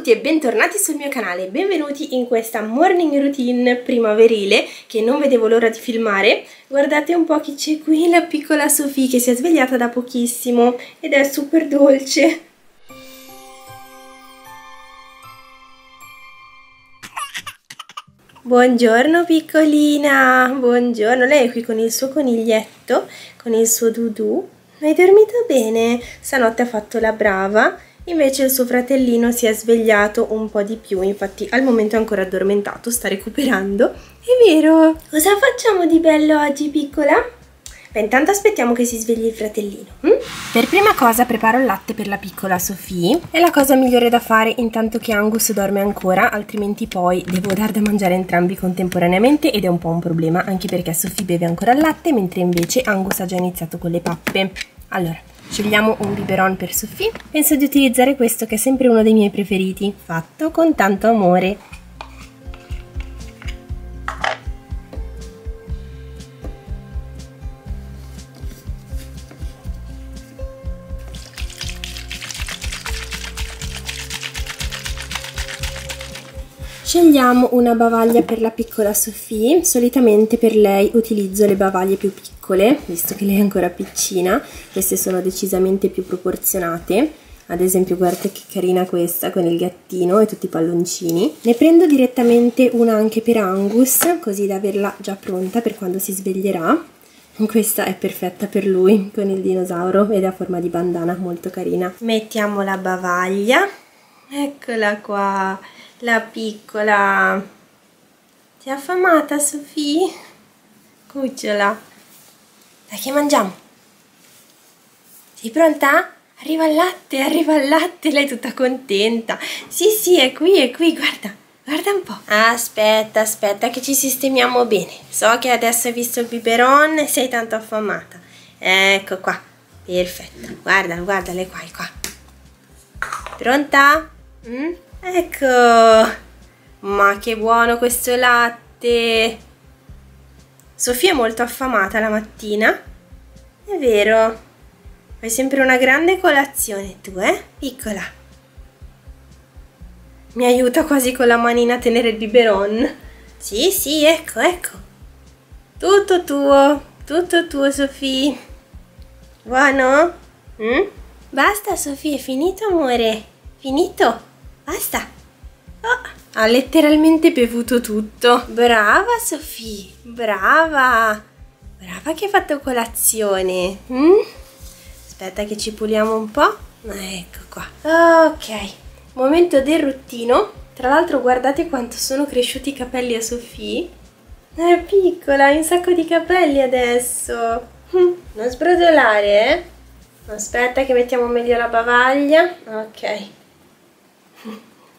tutti e bentornati sul mio canale, benvenuti in questa morning routine primaverile che non vedevo l'ora di filmare. Guardate un po' chi c'è qui, la piccola Sofì che si è svegliata da pochissimo ed è super dolce. Buongiorno piccolina, buongiorno, lei è qui con il suo coniglietto, con il suo Dudu. Hai dormito bene? Stanotte ha fatto la brava Invece il suo fratellino si è svegliato un po' di più, infatti al momento è ancora addormentato, sta recuperando. È vero! Cosa facciamo di bello oggi, piccola? Beh, intanto aspettiamo che si svegli il fratellino. Hm? Per prima cosa preparo il latte per la piccola Sofì. È la cosa migliore da fare intanto che Angus dorme ancora, altrimenti poi devo dar da mangiare entrambi contemporaneamente ed è un po' un problema, anche perché Sofì beve ancora il latte, mentre invece Angus ha già iniziato con le pappe. Allora, Scegliamo un biberon per Sofì. Penso di utilizzare questo che è sempre uno dei miei preferiti, fatto con tanto amore. Scegliamo una bavaglia per la piccola Sofì, solitamente per lei utilizzo le bavaglie più piccole, visto che lei è ancora piccina, queste sono decisamente più proporzionate, ad esempio guardate che carina questa con il gattino e tutti i palloncini. Ne prendo direttamente una anche per Angus, così da averla già pronta per quando si sveglierà. Questa è perfetta per lui, con il dinosauro ed a forma di bandana, molto carina. Mettiamo la bavaglia, eccola qua la piccola. Ti è affamata, Sofì? Cucciola. Dai che mangiamo? Sei pronta? Arriva il latte, arriva il latte, lei è tutta contenta. Sì, sì, è qui, è qui, guarda. Guarda un po'. Aspetta, aspetta che ci sistemiamo bene. So che adesso hai visto il biberon e sei tanto affamata. Ecco qua. Perfetto. Guarda, guarda, lei qua, è qua. Pronta? Mm? Ecco, ma che buono questo latte. Sofia è molto affamata la mattina. È vero. Fai sempre una grande colazione tu, eh? Piccola. Mi aiuta quasi con la manina a tenere il biberon. Sì, sì, ecco, ecco. Tutto tuo, tutto tuo, Sofì. Buono? Mm? Basta, Sofì, è finito, amore. Finito? Basta. Oh, ha letteralmente bevuto tutto. Brava Sofì, brava. Brava che hai fatto colazione. Mm? Aspetta che ci puliamo un po'. Ecco qua. Ok, momento del ruttino. Tra l'altro guardate quanto sono cresciuti i capelli a Sofì. È piccola, hai un sacco di capelli adesso. Mm, non sbrodolare, eh? Aspetta che mettiamo meglio la bavaglia. Ok.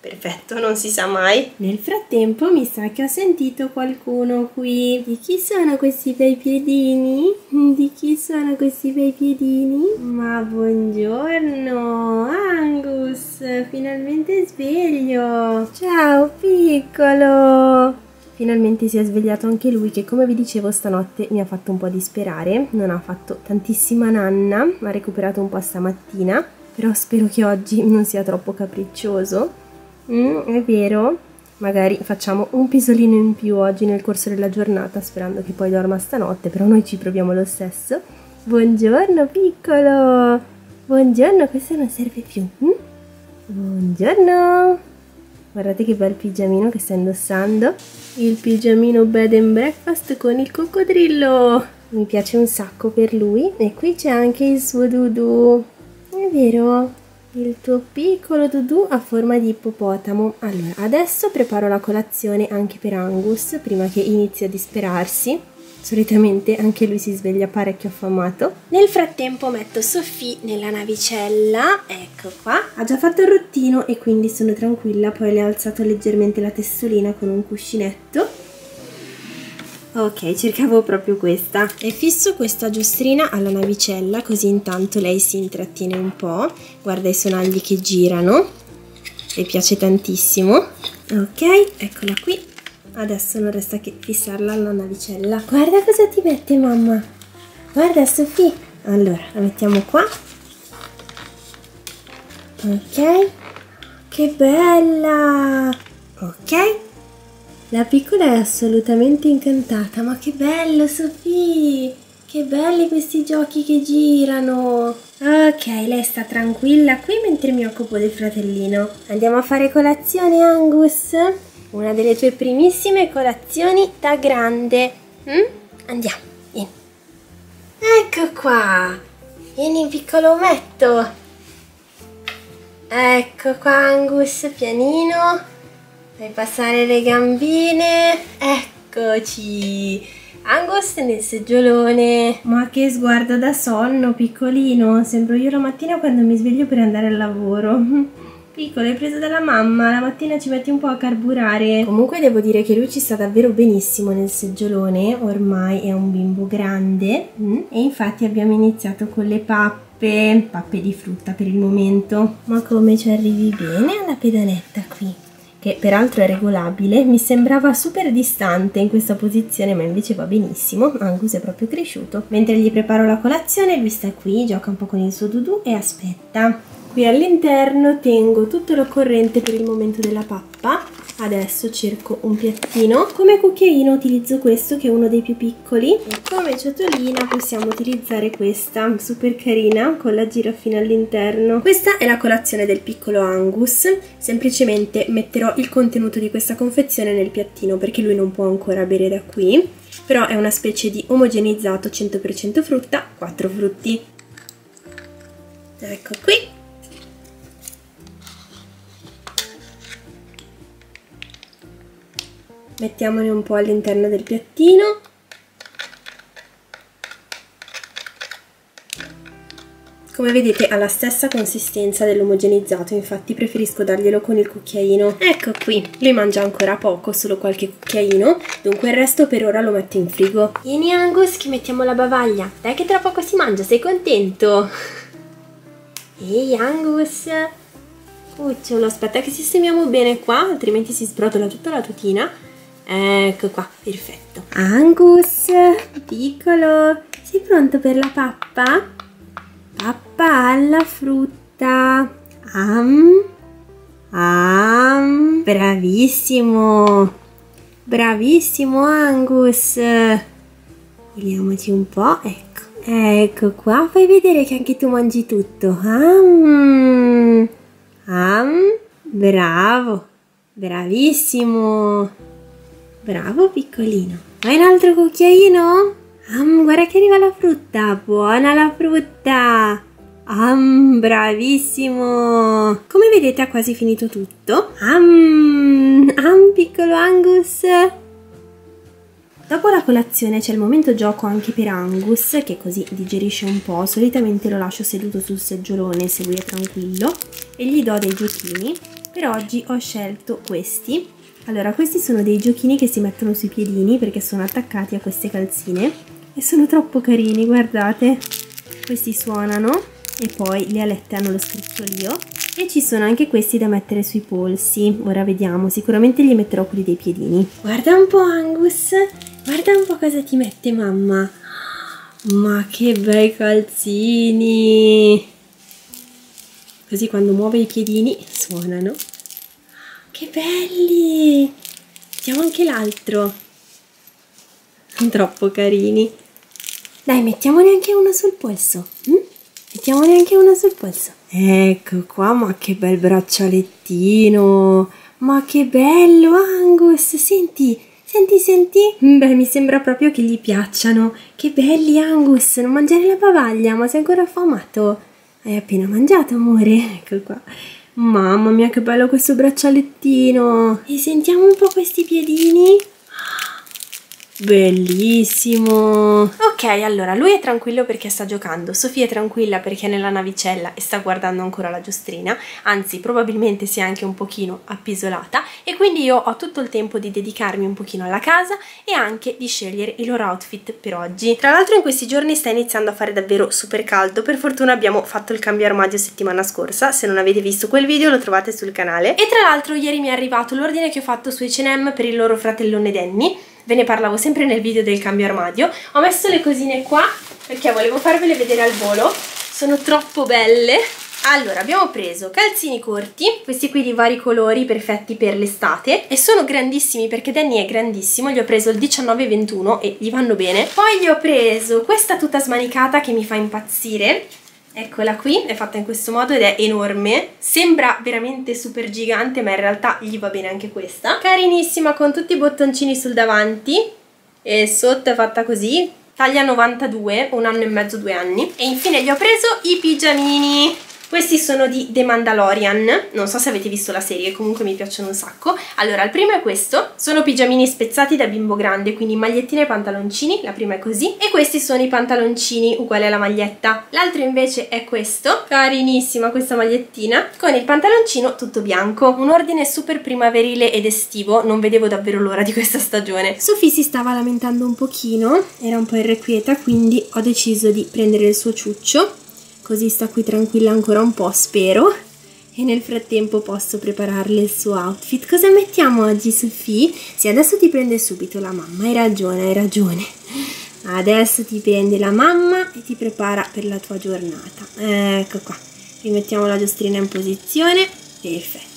Perfetto, non si sa mai. Nel frattempo mi sa che ho sentito qualcuno qui. Di chi sono questi bei piedini? Di chi sono questi bei piedini? Ma buongiorno, Angus, finalmente sveglio. Ciao, piccolo. Finalmente si è svegliato anche lui che come vi dicevo stanotte mi ha fatto un po' disperare, non ha fatto tantissima nanna, ha recuperato un po' stamattina, però spero che oggi non sia troppo capriccioso Mm, è vero. Magari facciamo un pisolino in più oggi nel corso della giornata, sperando che poi dorma stanotte, però noi ci proviamo lo stesso. Buongiorno piccolo! Buongiorno, questo non serve più. Mm? Buongiorno! Guardate che bel pigiamino che sta indossando. Il pigiamino bed and breakfast con il coccodrillo. Mi piace un sacco per lui. E qui c'è anche il suo Dudu. È vero? Il tuo piccolo Dudu a forma di ippopotamo. Allora, adesso preparo la colazione anche per Angus prima che inizi a disperarsi. Solitamente anche lui si sveglia parecchio affamato. Nel frattempo metto Sofì nella navicella, ecco qua. Ha già fatto il rottino e quindi sono tranquilla, poi le ho alzato leggermente la testolina con un cuscinetto Ok, cercavo proprio questa. E fisso questa giostrina alla navicella, così intanto lei si intrattiene un po'. Guarda i sonagli che girano. Le piace tantissimo. Ok, eccola qui. Adesso non resta che fissarla alla navicella. Guarda cosa ti mette mamma. Guarda Sofì. Allora, la mettiamo qua. Ok. che bella! Ok? La piccola è assolutamente incantata, ma che bello Sofì! Che belli questi giochi che girano! Ok, lei sta tranquilla qui mentre mi occupo del fratellino. Andiamo a fare colazione, Angus? Una delle tue primissime colazioni da grande. Mm? Andiamo, vieni. Ecco qua! Vieni, piccolo ometto! Ecco qua, Angus, pianino. Fai passare le gambine. Eccoci! Angus nel seggiolone. Ma che sguardo da sonno, piccolino. Sembro io la mattina quando mi sveglio per andare al lavoro. Piccolo, hai preso dalla mamma, la mattina ci metti un po' a carburare. Comunque devo dire che lui ci sta davvero benissimo nel seggiolone, ormai è un bimbo grande mm? e infatti abbiamo iniziato con le pappe, pappe di frutta per il momento. Ma come ci arrivi bene alla pedaletta qui? Che peraltro è regolabile, mi sembrava super distante in questa posizione ma invece va benissimo, Angus è proprio cresciuto. Mentre gli preparo la colazione lui sta qui, gioca un po' con il suo dudù e aspetta. Qui all'interno tengo tutto l'occorrente per il momento della pappa Adesso cerco un piattino. Come cucchiaino utilizzo questo che è uno dei più piccoli e come ciotolina possiamo utilizzare questa, super carina, con la girafina all'interno. Questa è la colazione del piccolo Angus. Semplicemente metterò il contenuto di questa confezione nel piattino perché lui non può ancora bere da qui. Però è una specie di omogenizzato 100% frutta, 4 frutti. Ecco qui. Mettiamone un po' all'interno del piattino Come vedete ha la stessa consistenza dell'omogenizzato, infatti preferisco darglielo con il cucchiaino. Ecco qui, lui mangia ancora poco, solo qualche cucchiaino, dunque il resto per ora lo metto in frigo. Vieni Angus che mettiamo la bavaglia, dai che tra poco si mangia, sei contento? Ehi Angus, cucciolo, aspetta che sistemiamo bene qua, altrimenti si sbrotola tutta la tutina. Ecco qua, perfetto. Angus, piccolo, sei pronto per la pappa? Pappa alla frutta. Am, am, bravissimo. Bravissimo Angus. Vediamoci un po', ecco. Ecco qua, fai vedere che anche tu mangi tutto. Am, am, bravo, bravissimo. Bravo piccolino. Vuoi un altro cucchiaino? Um, guarda che arriva la frutta. Buona la frutta. Um, bravissimo. Come vedete ha quasi finito tutto. Um, um, piccolo Angus. Dopo la colazione c'è il momento gioco anche per Angus, che così digerisce un po'. Solitamente lo lascio seduto sul seggiolone se lui è tranquillo e gli do dei giochini. Per oggi ho scelto questi allora, questi sono dei giochini che si mettono sui piedini perché sono attaccati a queste calzine e sono troppo carini, guardate. Questi suonano e poi le alette hanno lo scricchiolio e ci sono anche questi da mettere sui polsi. Ora vediamo, sicuramente gli metterò quelli dei piedini. Guarda un po' Angus, guarda un po' cosa ti mette mamma. Ma che bei calzini! Così quando muove i piedini suonano. Che belli! Mettiamo anche l'altro. Sono troppo carini. Dai, mettiamone anche uno sul polso. Hm? Mettiamone anche uno sul polso. Ecco qua, ma che bel braccialettino. Ma che bello, Angus. Senti, senti, senti. Beh, mi sembra proprio che gli piacciono. Che belli, Angus. Non mangiare la bavaglia, ma sei ancora affamato. Hai appena mangiato, amore. Ecco qua. Mamma mia che bello questo braccialettino! E sentiamo un po' questi piedini. Bellissimo! Ok, allora lui è tranquillo perché sta giocando, Sofia è tranquilla perché è nella navicella e sta guardando ancora la giostrina, anzi probabilmente si è anche un pochino appisolata e quindi io ho tutto il tempo di dedicarmi un pochino alla casa e anche di scegliere i loro outfit per oggi. Tra l'altro in questi giorni sta iniziando a fare davvero super caldo, per fortuna abbiamo fatto il cambio armadio settimana scorsa, se non avete visto quel video lo trovate sul canale. E tra l'altro ieri mi è arrivato l'ordine che ho fatto su H&M per il loro fratellone Danny, ve ne parlavo sempre nel video del cambio armadio. Ho messo le cosine qua perché volevo farvele vedere al volo, sono troppo belle Allora, abbiamo preso calzini corti, questi qui di vari colori, perfetti per l'estate, e sono grandissimi perché Danny è grandissimo, gli ho preso il 19-21 e gli vanno bene. Poi gli ho preso questa tuta smanicata che mi fa impazzire, Eccola qui, è fatta in questo modo ed è enorme, sembra veramente super gigante ma in realtà gli va bene anche questa. Carinissima con tutti i bottoncini sul davanti e sotto è fatta così, taglia 92, un anno e mezzo, due anni. E infine gli ho preso i pigiamini questi sono di The Mandalorian, non so se avete visto la serie, comunque mi piacciono un sacco. Allora, il primo è questo, sono pigiamini spezzati da bimbo grande, quindi magliettine e pantaloncini, la prima è così, e questi sono i pantaloncini uguali alla maglietta. L'altro invece è questo, carinissima questa magliettina, con il pantaloncino tutto bianco. Un ordine super primaverile ed estivo, non vedevo davvero l'ora di questa stagione. Sofì si stava lamentando un pochino, era un po' irrequieta, quindi ho deciso di prendere il suo ciuccio così sta qui tranquilla ancora un po', spero. E nel frattempo posso prepararle il suo outfit. Cosa mettiamo oggi, Sofì? Sì, adesso ti prende subito la mamma, hai ragione, hai ragione. Adesso ti prende la mamma e ti prepara per la tua giornata. Ecco qua. Rimettiamo la giostrina in posizione. Perfetto.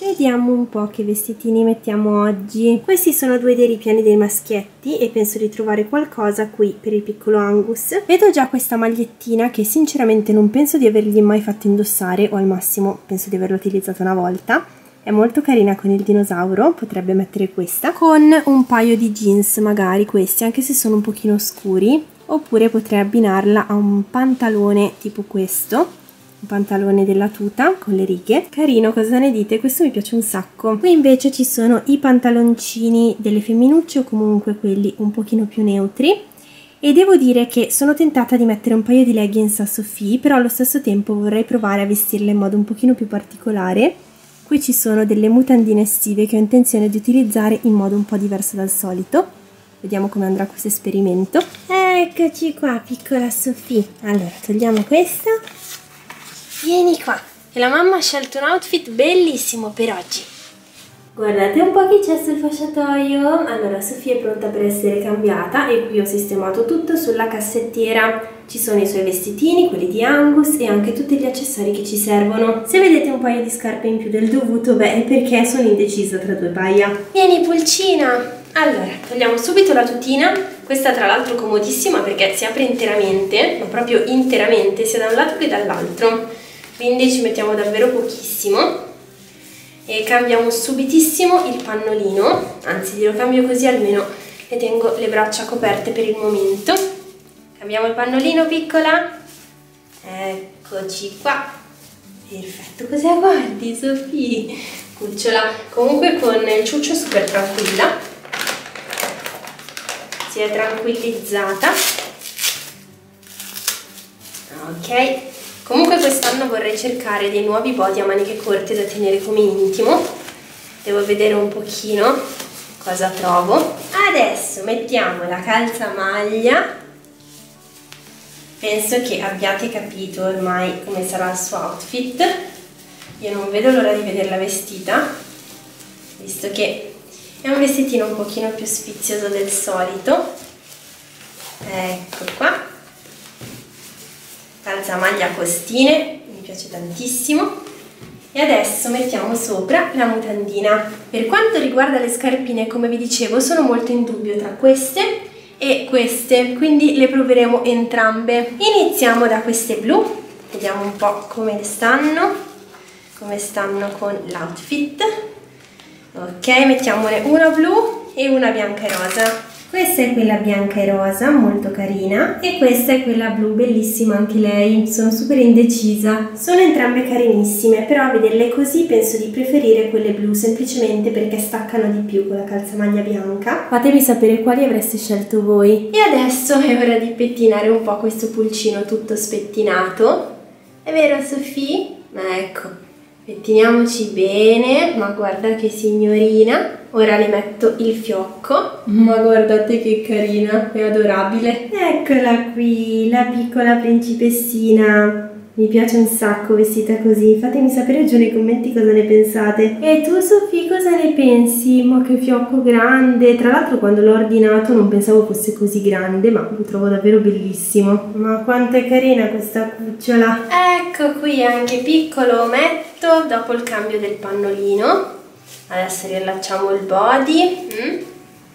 Vediamo un po' che vestitini mettiamo oggi. Questi sono due dei ripiani dei maschietti e penso di trovare qualcosa qui per il piccolo Angus. Vedo già questa magliettina che sinceramente non penso di avergli mai fatto indossare o al massimo penso di averla utilizzata una volta. È molto carina con il dinosauro, potrebbe mettere questa, con un paio di jeans magari questi, anche se sono un pochino scuri, oppure potrei abbinarla a un pantalone tipo questo, pantalone della tuta con le righe. Carino cosa ne dite? Questo mi piace un sacco. Qui invece ci sono i pantaloncini delle femminucce o comunque quelli un pochino più neutri. E devo dire che sono tentata di mettere un paio di leggings a Sophie però allo stesso tempo vorrei provare a vestirle in modo un pochino più particolare. Qui ci sono delle mutandine estive che ho intenzione di utilizzare in modo un po' diverso dal solito. Vediamo come andrà questo esperimento. Eccoci qua piccola Sophie. Allora togliamo questa Vieni qua, che la mamma ha scelto un outfit bellissimo per oggi. Guardate un po' chi c'è sul fasciatoio. Allora, Sofia è pronta per essere cambiata e qui ho sistemato tutto sulla cassettiera. Ci sono i suoi vestitini, quelli di Angus e anche tutti gli accessori che ci servono. Se vedete un paio di scarpe in più del dovuto, beh, è perché sono indecisa tra due paia. Vieni, pulcina! Allora, togliamo subito la tutina. Questa tra l'altro comodissima perché si apre interamente, ma proprio interamente, sia da un lato che dall'altro quindi ci mettiamo davvero pochissimo e cambiamo subitissimo il pannolino. Anzi glielo cambio così almeno le tengo le braccia coperte per il momento. Cambiamo il pannolino piccola. Eccoci qua. Perfetto cosa guardi Sofì cucciola comunque con il ciuccio super tranquilla. Si è tranquillizzata. Ok Comunque quest'anno vorrei cercare dei nuovi body a maniche corte da tenere come intimo. Devo vedere un pochino cosa trovo. Adesso mettiamo la calzamaglia. Penso che abbiate capito ormai come sarà il suo outfit. Io non vedo l'ora di vederla vestita, visto che è un vestitino un pochino più sfizioso del solito. Ecco qua calza maglia costine, mi piace tantissimo. E adesso mettiamo sopra la mutandina. Per quanto riguarda le scarpine, come vi dicevo, sono molto in dubbio tra queste e queste, quindi le proveremo entrambe. Iniziamo da queste blu, vediamo un po' come stanno, come stanno con l'outfit. Ok, mettiamone una blu e una bianca e rosa. Questa è quella bianca e rosa, molto carina, e questa è quella blu, bellissima anche lei, sono super indecisa. Sono entrambe carinissime, però a vederle così penso di preferire quelle blu, semplicemente perché staccano di più con la calzamaglia bianca. Fatemi sapere quali avreste scelto voi. E adesso è ora di pettinare un po' questo pulcino tutto spettinato. È vero Sofì? Ecco, pettiniamoci bene, ma guarda che signorina. Ora le metto il fiocco, ma guardate che carina, è adorabile. Eccola qui, la piccola principessina. Mi piace un sacco vestita così, fatemi sapere giù nei commenti cosa ne pensate. E tu Sofì cosa ne pensi? Ma che fiocco grande! Tra l'altro quando l'ho ordinato non pensavo fosse così grande, ma lo trovo davvero bellissimo. Ma quanto è carina questa cucciola! Ecco qui anche piccolo ometto dopo il cambio del pannolino. Adesso riallacciamo il body. Mm.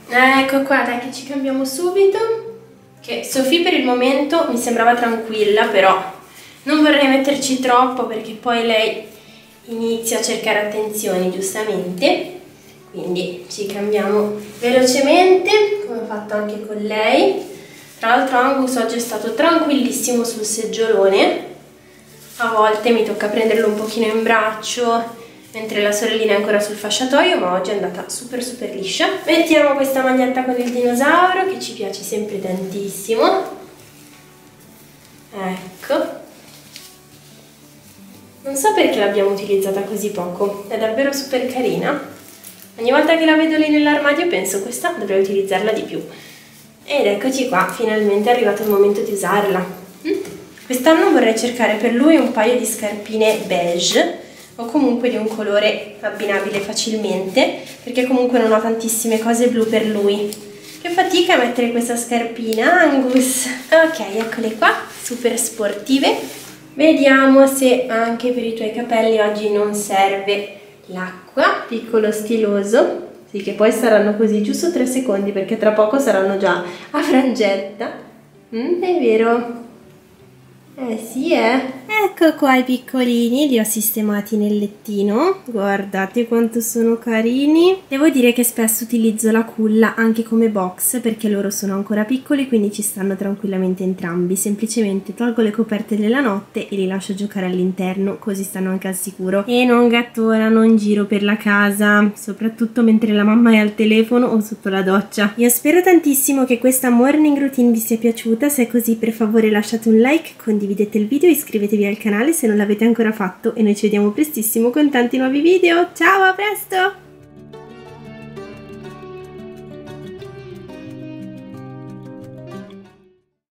Ecco qua, dai che ci cambiamo subito. Che Sofì per il momento mi sembrava tranquilla, però non vorrei metterci troppo perché poi lei inizia a cercare attenzioni giustamente quindi ci cambiamo velocemente come ho fatto anche con lei tra l'altro Angus oggi è stato tranquillissimo sul seggiolone a volte mi tocca prenderlo un pochino in braccio mentre la sorellina è ancora sul fasciatoio ma oggi è andata super super liscia mettiamo questa maglietta con il dinosauro che ci piace sempre tantissimo ecco non so perché l'abbiamo utilizzata così poco, è davvero super carina. Ogni volta che la vedo lì nell'armadio penso questa dovrei utilizzarla di più. Ed eccoci qua, finalmente è arrivato il momento di usarla. Quest'anno vorrei cercare per lui un paio di scarpine beige o comunque di un colore abbinabile facilmente perché comunque non ho tantissime cose blu per lui. Che fatica a mettere questa scarpina, Angus! Ok, eccole qua, super sportive Vediamo se anche per i tuoi capelli oggi non serve l'acqua, piccolo stiloso, sì che poi saranno così giusto 3 secondi perché tra poco saranno già a frangetta. Mm, è vero, eh sì, eh. Ecco qua i piccolini, li ho sistemati nel lettino. Guardate quanto sono carini. Devo dire che spesso utilizzo la culla anche come box perché loro sono ancora piccoli quindi ci stanno tranquillamente entrambi. Semplicemente tolgo le coperte della notte e li lascio giocare all'interno così stanno anche al sicuro. E non gattonano in giro per la casa, soprattutto mentre la mamma è al telefono o sotto la doccia. Io spero tantissimo che questa morning routine vi sia piaciuta. Se è così per favore lasciate un like, condividete condividete il video, iscrivetevi al canale se non l'avete ancora fatto e noi ci vediamo prestissimo con tanti nuovi video. Ciao, a presto!